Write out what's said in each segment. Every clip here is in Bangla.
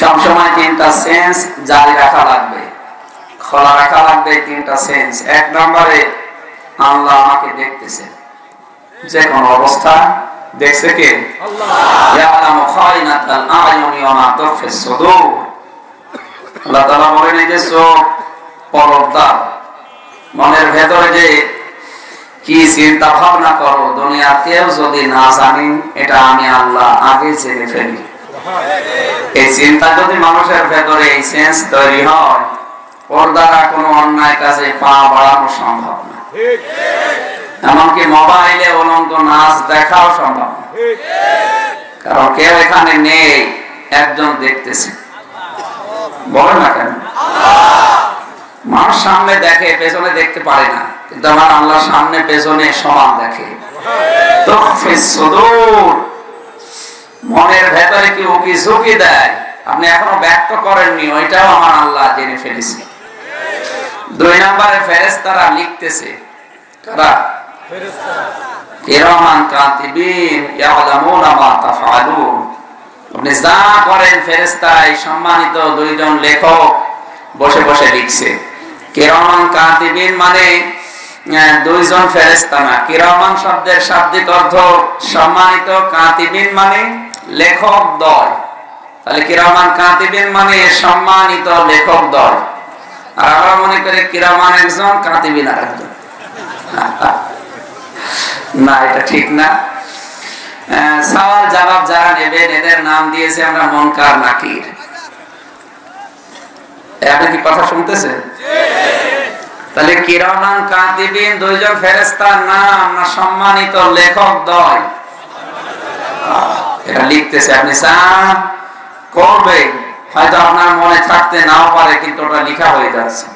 সবসময় তিনটা সেন্স জারি রাখা লাগবে। খোলা রাখা লাগবে তিনটা সেন্স এক নম্বরে আল্লাহ আমাকে দেখতেছে। যে কোন অবস্থা দেখছে কে? আল্লাহ। তাআলা বলেন এই যে চোখ পরদা মনের ভেতরে যে কি চিন্তা ভাবনা করো দুনিয়াতেও যদি না জানি এটা আমি আল্লাহ আগে জেনে ফেলি। এই চিন্তা যদি মানুষের ভেতরে এই সেন্স তৈরি হয়, ওর দ্বারা কোনো অন্যায় কাজে পা বাড়ানো সম্ভব না। এমনকি মোবাইলে উলঙ্গ নাচ দেখাও সম্ভব না। কারণ কেউ এখানে নেই, একজন দেখতেছে। বলে না কেন? মানুষ সামনে দেখে, পেছনে দেখতে পারে না। কিন্তু আমার আল্লাহ সামনে, পেছনে সমান দেখে। তো সুদূর। মনের ভেতরে কি উকি ঝুঁকি দেয়? আপনি এখনও ব্যক্ত করেননি, ওইটাও আমার আল্লাহ জেনে ফেলেছে। দুই নম্বরে ফেরেস তারা লিখতেছে ফেরেশতা সম্মানিত লেখক বসে বসে লিখছে। মানে শব্দের শাব্দিক অর্থ সম্মানিত কাতিবিন মানে লেখক দল। তাহলে কিরামান কাতিবিন মানে সম্মানিত লেখক দল। আর আমরা মনে করি কিরামান একজন কাতিবিন আর একজন না, এটা ঠিক না। সওয়াল জবাব যারা নেবেন, এদের নাম দিয়েছে আমরা মনকার নাকির। আপনি কি কথা শুনতেছেন? তাহলে কিরামান কাতিবিন দুইজন ফেরেস্তার নাম, না সম্মানিত লেখক এটা লিখতেছে আপনি চান করবে হয়তো আপনার মনে থাকতে নাও পারে, কিন্তু ওটা লেখা হয়ে যাচ্ছে।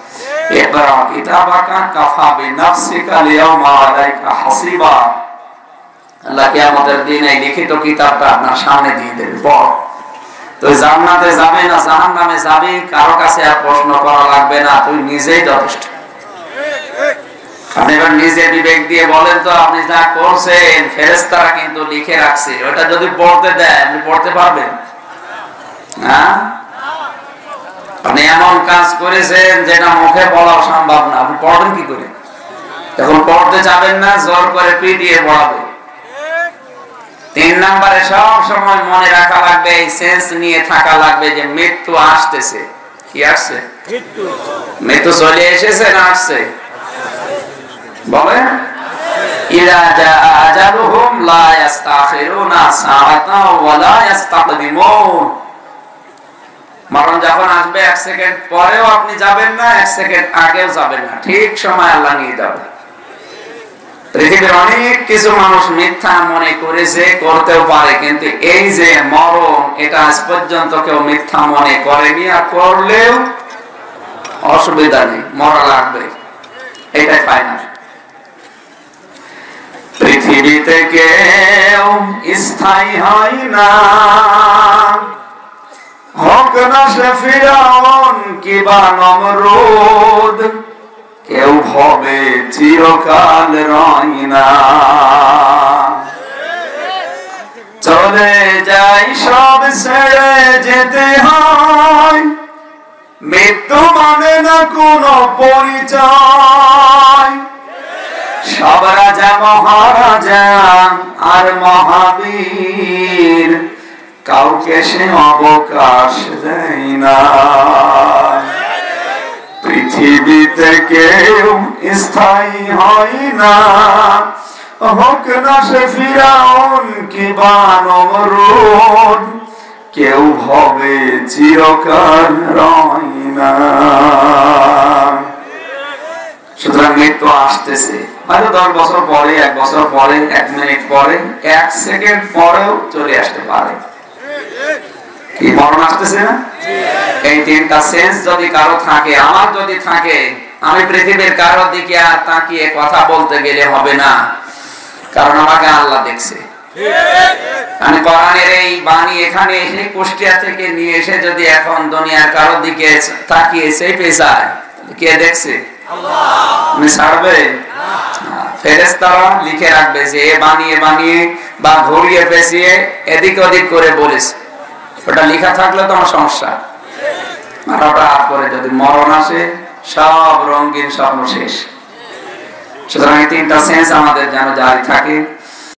সামনে দিয়ে জান্নাতে যাবে না? জাহান্নামে যাবে? কারও কাছে আর প্রশ্ন করা লাগবে না। তুই নিজেই যথেষ্ট। আপনি এবার নিজে বিবেক দিয়ে বলেন তো আপনি যা করছেন ফেরেস্তারা কিন্তু লিখে রাখছে। ওটা যদি পড়তে দেয় আপনি পড়তে পারবেন। হ্যাঁ আপনি এমন কাজ করেছেন যেটা মুখে বলা সম্ভব না। আপনি পড়বেন কি করে? যখন পড়তে যাবেন না জোর করে পিটিয়ে পড়াবে। তিন নম্বরে সব সময় মনে রাখা লাগবে এই সেন্স নিয়ে থাকা লাগবে যে মৃত্যু আসতেছে। কি আসছে? মৃত্যু চলে এসেছে না আসছে? বলে ইরা জা আজালুহুম লা ইস্তাখিরুনা সাআতাও ওয়া লা ইস্তাকদিমুন মরণ যখন আসবে এক সেকেন্ড পরেও আপনি যাবেন না, এক সেকেন্ড আগেও যাবেন না। ঠিক সময় আল্লাহ নিয়ে যাবে। পৃথিবীর অনেক কিছু মানুষ মিথ্যা মনে করেছে, করতেও পারে, কিন্তু এই যে মরণ, এটা আজ পর্যন্ত কেউ মিথ্যা মনে করেনি আর করলেও অসুবিধা নেই, মরা লাগবে। এটাই ফাইনাল পৃথিবীতে কেউ স্থায়ী হয় না। হোক না সে ফিরাউন কিবা নমরুদ, কেউ হবে চিরকাল রয় না। চলে যাই সব ছেড়ে যেতে হয়, মৃত্যু মানে না কোনো পরিচয়। সব রাজা মহারাজা আর মহাবীর, কাউকে সে অবকাশ দেয় না। পৃথিবীতে কেউ স্থায়ী হয় না। হোক না সে ফিরাউন কি বানমরুদ কেউ হবে চিরকাল রয় না। সুতরাং মৃত্যু আসতেছে। হয়তো দশ বছর পরে, এক বছর পরে, এক মিনিট পরে, এক সেকেন্ড পরেও চলে আসতে পারে। কি মরণ আসতেছে না? এই তিনটা সেন্স যদি কারও থাকে, আমার যদি থাকে, আমি পৃথিবীর কারোর দিকে আর তাকিয়ে কথা বলতে গেলে হবে না। কারণ আমাকে আল্লাহ দেখছে। আমি কোরআনের এই বাণী এখানে এসে কুষ্টিয়া থেকে নিয়ে এসে যদি এখন দুনিয়ার কারোর দিকে তাকিয়ে চেপে যায় কে দেখছে? আমি ছাড়বে? ফেরেস্তারা লিখে রাখবে যে, এ বানিয়ে বানিয়ে বা ঘুরিয়ে পেঁচিয়ে এদিক ওদিক করে বলেছে। ওটা লেখা থাকলে তো আমার সমস্যা। আর ওটা হাত করে যদি মরণ আসে, সব রঙিন স্বপ্ন শেষ। সুতরাং এই তিনটা সেন্স আমাদের যেন জারি থাকে।